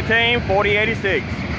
15, 4086.